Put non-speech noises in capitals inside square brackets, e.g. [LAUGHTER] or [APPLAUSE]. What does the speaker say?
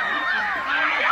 Yeah! [LAUGHS]